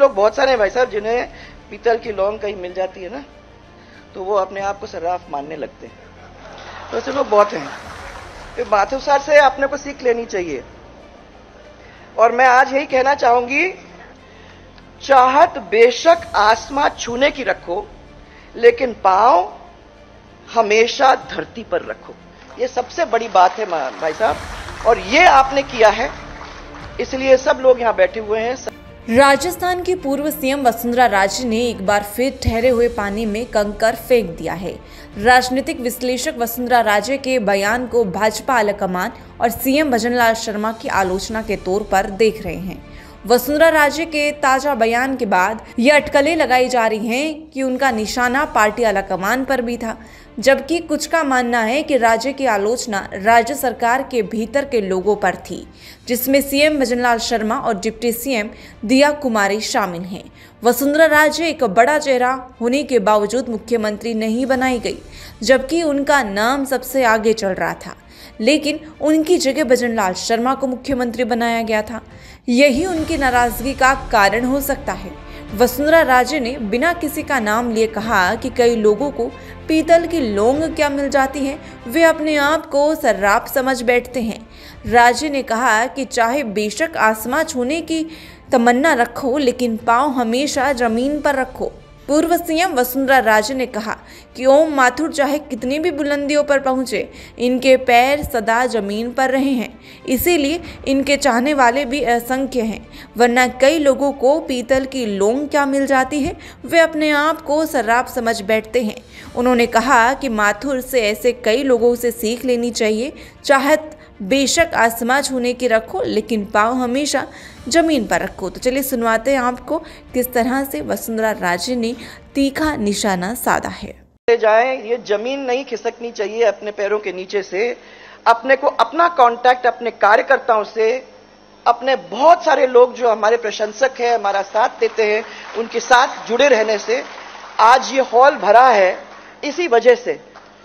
लोग बहुत सारे हैं भाई साहब, जिन्हें पीतल की लौंग कहीं मिल जाती है ना तो वो अपने आप को सर्राफ मानने लगते हैं। तो ऐसे लोग बहुत हैं। तो माथुर सर से अपने को सीख लेनी चाहिए। और मैं आज यही कहना चाहूँगी, चाहत बेशक आसमां छूने की रखो, लेकिन पाँव हमेशा धरती पर रखो। ये सबसे बड़ी बात है भाई साहब। और ये आपने किया है, इसलिए सब लोग यहाँ बैठे हुए हैं। राजस्थान की पूर्व सीएम वसुंधरा राजे ने एक बार फिर ठहरे हुए पानी में कंकर फेंक दिया है। राजनीतिक विश्लेषक वसुंधरा राजे के बयान को भाजपा आलाकमान और सीएम भजनलाल शर्मा की आलोचना के तौर पर देख रहे हैं। वसुंधरा राजे के ताज़ा बयान के बाद ये अटकलें लगाई जा रही हैं कि उनका निशाना पार्टी आला कमान पर भी था, जबकि कुछ का मानना है कि राज्य की आलोचना राज्य सरकार के भीतर के लोगों पर थी, जिसमें सीएम भजनलाल शर्मा और डिप्टी सीएम दिया कुमारी शामिल हैं। वसुंधरा राजे एक बड़ा चेहरा होने के बावजूद मुख्यमंत्री नहीं बनाई गई, जबकि उनका नाम सबसे आगे चल रहा था, लेकिन उनकी जगह भजनलाल शर्मा को मुख्यमंत्री बनाया गया था। यही उनकी नाराज़गी का कारण हो सकता है। वसुंधरा राजे ने बिना किसी का नाम लिए कहा कि कई लोगों को पीतल की लोंग क्या मिल जाती है, वे अपने आप को सर्राप समझ बैठते हैं। राजे ने कहा कि चाहे बेशक आसमां छूने की तमन्ना रखो, लेकिन पाँव हमेशा ज़मीन पर रखो। पूर्व सीएम वसुंधरा राजे ने कहा कि ओम माथुर चाहे कितनी भी बुलंदियों पर पहुँचे, इनके पैर सदा ज़मीन पर रहे हैं। इसीलिए इनके चाहने वाले भी असंख्य हैं, वरना कई लोगों को पीतल की लोंग क्या मिल जाती है? वे अपने आप को शराब समझ बैठते हैं। उन्होंने कहा कि माथुर से ऐसे कई लोगों से सीख लेनी चाहिए चाहत बेशक आसमां छूने की रखो, लेकिन पाँव हमेशा ज़मीन पर रखो। तो चलिए सुनवाते हैं आपको किस तरह से वसुंधरा राजे ने तीखा निशाना साधा है। जाए, ये ज़मीन नहीं खिसकनी चाहिए अपने पैरों के नीचे से। अपने को अपना कांटेक्ट अपने कार्यकर्ताओं से। अपने बहुत सारे लोग जो हमारे प्रशंसक हैं, हमारा साथ देते हैं, उनके साथ जुड़े रहने से आज ये हॉल भरा है। इसी वजह से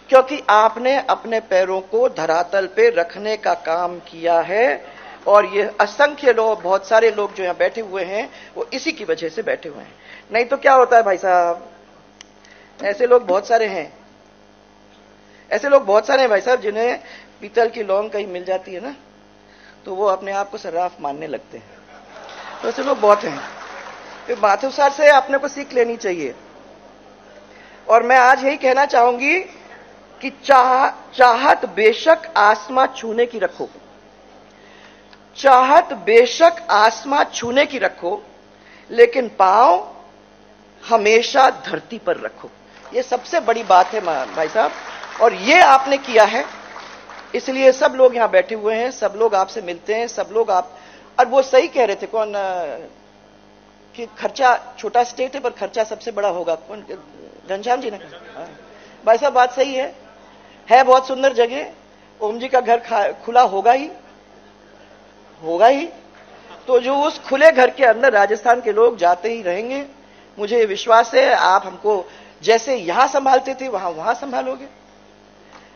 क्योंकि आपने अपने पैरों को धरातल पे रखने का काम किया है और ये असंख्य लोग, बहुत सारे लोग जो यहाँ बैठे हुए हैं, वो इसी की वजह से बैठे हुए हैं। नहीं तो क्या होता है भाई साहब? ऐसे लोग बहुत सारे हैं। ऐसे लोग बहुत सारे हैं भाई साहब, जिन्हें पीतल की लौंग कहीं मिल जाती है ना तो वो अपने आप को सर्राफ मानने लगते हैं। तो ऐसे लोग बहुत हैं। तो सर से अपने को सीख लेनी चाहिए। और मैं आज यही कहना चाहूँगी कि चाह, चाहत बेशक आसमां छूने की रखो। चाहत बेशक आसमां छूने की रखो, लेकिन पाँव हमेशा धरती पर रखो। ये सबसे बड़ी बात है भाई साहब। और ये आपने किया है। इसलिए सब लोग यहाँ बैठे हुए हैं, सब लोग आपसे मिलते हैं, सब लोग आप और वो सही कह रहे थे, कौन कि खर्चा, छोटा स्टेट है, पर खर्चा सबसे बड़ा होगा। कौन घनश्याम जी ने? हाँ। भाई साहब, बात सही है। है बहुत सुंदर जगह, ओम जी का घर खुला होगा ही होगा ही। तो जो उस खुले घर के अंदर राजस्थान के लोग जाते ही रहेंगे, मुझे विश्वास है, आप हमको जैसे यहाँ संभालते थे, वहाँ वहाँ संभालोगे।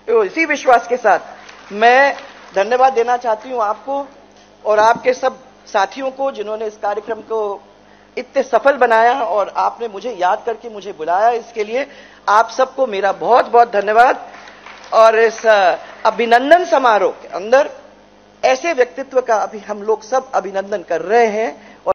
तो इसी विश्वास के साथ मैं धन्यवाद देना चाहती हूँ आपको और आपके सब साथियों को जिन्होंने इस कार्यक्रम को इतने सफल बनाया और आपने मुझे याद करके मुझे बुलाया इसके लिए। आप सबको मेरा बहुत बहुत धन्यवाद। और इस अभिनंदन समारोह के अंदर ऐसे व्यक्तित्व का अभी हम लोग सब अभिनंदन कर रहे हैं और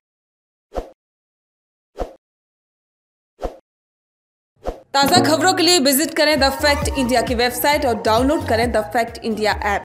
ताज़ा खबरों के लिए विज़िट करें द फैक्ट इंडिया की वेबसाइट और डाउनलोड करें द फैक्ट इंडिया ऐप।